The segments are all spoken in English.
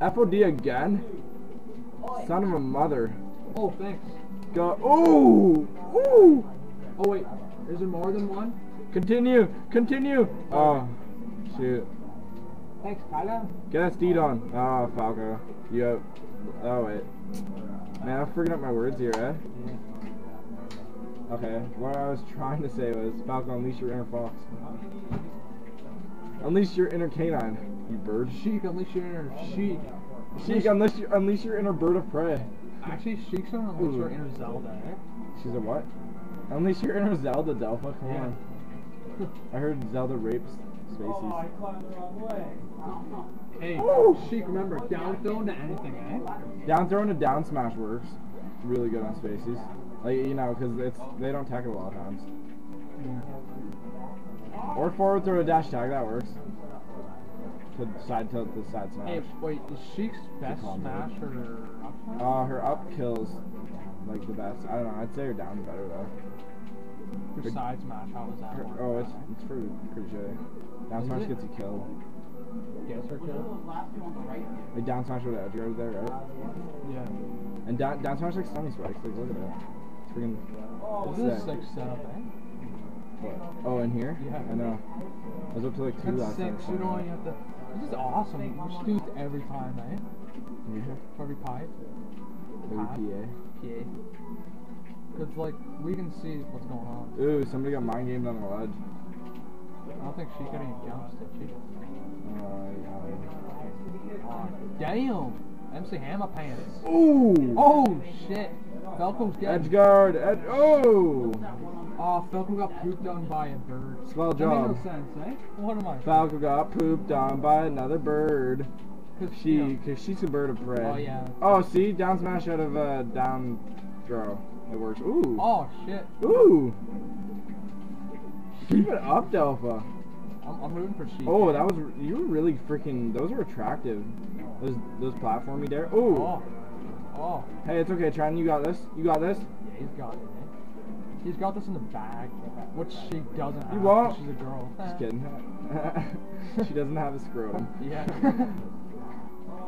FOD again? Son of a mother. Oh, thanks. Go. Ooh! Ooh! Oh wait, is there more than one? Continue! Continue! Oh, shoot. Thanks, Kyla. Get that steed on. Oh, Falco. You have. Oh, wait. Man, I'm freaking up my words here, eh? Okay, what I was trying to say was Falco, unleash your inner fox. Unleash your inner canine, you bird. Sheik, unleash your inner sheik. Sheik, unleash your, unleash your inner bird of prey. Actually, Sheik's gonna unleash Ooh. your inner Zelda, eh? She's a what? Unleash your inner Zelda, Delpha. Come Yeah. on. I heard Zelda rapes spacies. Oh, I climbed the wrong way. Hey, Ooh. Sheik, remember, down throw into anything, eh? Down throw into down smash works. Really good on spacies. Like you know, because it's they don't tackle a lot of times. Or forward throw a dash tag that works. To side tilt the side smash. Hey, wait, is Sheik's best smash or up smash? Uh, her up kills like the best. I don't know. I'd say her down's better though. Her side smash, how was that Her, oh, it's it's pretty pretty shitty. Down Is smash it? gets you killed. Guess her kill? Like down smash with the edge guard there, right? Yeah. And down down smash like stunning spikes. Like look at that. It's freaking. This it's is sick setup, eh? Oh, in here? Yeah. I know. I was up to like two That's last sick, night. so you don't even have to... This is awesome. You stooped every time, eh? Yeah. For every pipe. WPA. PA. Because, like, we can see what's going on. Ooh, somebody got mind gamed on the ledge. I don't think she got any jumps, did she? Uh, Oh, damn! MC Hammer Pants. Ooh! Oh, shit! Falco's getting... Edge guard! Edge. Oh! Oh, Falco got pooped on by a bird. Swell That made no sense, eh? What am I? Falco got pooped on by another bird. 'Cause, She, you know, cause she's a bird of prey. Oh, yeah. Oh, see, down smash out of uh, down throw. It works. Ooh. Oh, shit. Ooh. Keep it up, Delpha. I'm, I'm rooting for Sheik. Oh, that was you were really freaking. Those were attractive. Those those platformy there. Ooh. Oh. Oh. Hey, it's okay, Tran. You got this. You got this. Yeah, he's got it, eh? He's got this in the bag, which she doesn't have. You won't. 'cause She's a girl. Just kidding. she doesn't have a scrotum. Yeah.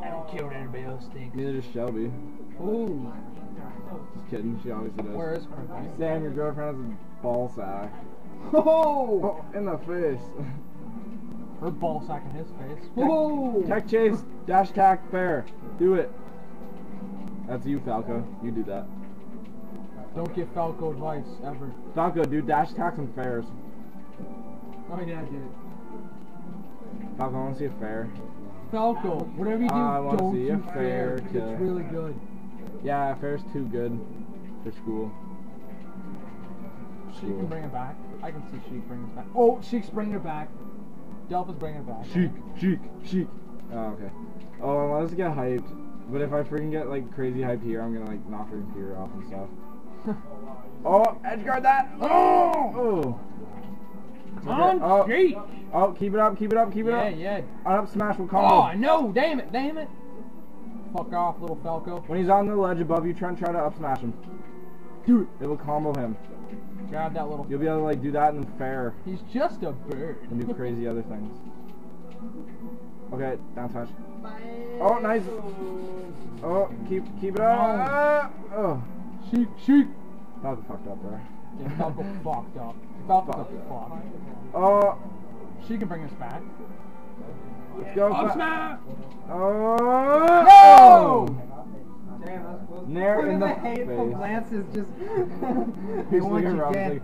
I don't care what anybody else thinks. Neither does Shelby. Ooh. Just kidding. She obviously does. Where is her? right? Sam, your girlfriend has a ball sack. Oh! Oh, in the face. Her ball sack in his face. Whoa! Tech chase, dash tack, fair. Do it. That's you, Falco. You do that. Don't give Falco advice ever. Falco, do dash tacks and fairs. Oh yeah, I did it. Falco, I want to see a fair. Falco, whatever you do, I wanna don't see a fair fair. 'cause kill. It's really good. Yeah, fair's too good for school. She Cool. can bring it back. I can see Sheik oh, bringing it back. Oh, Sheik's bringing it back. Delpha's bringing it back. Sheik, Sheik, Sheik. Oh, okay. Oh, want to get hyped. But if I freaking get like crazy hyped here, I'm gonna like knock her computer off and stuff. oh, edge guard that! Oh! Oh! Come on, Oh. Sheik! Oh, keep it up, keep it up, keep it Yeah, up. yeah. On up smash will Oh, combo. I know! Damn it, damn it! Fuck off, little Falco. When he's on the ledge above you, try and try to up smash him. Do it. It will combo him. Grab that little. You'll be able to like do that in fair He's just a bird. and do crazy other things. Okay, down smash. Oh, nice. Oh, keep keep it up. Ah, Oh, Sheik, Sheik! that was fucked up there. Yeah, Falco fucked up. Falco's a Fuck. fuck. Oh, She can bring us back. let's go. Up fa- smash! Oh, No! Damn, that's close. Nair Look in at the hateful face. glances just. He's looking around again. like,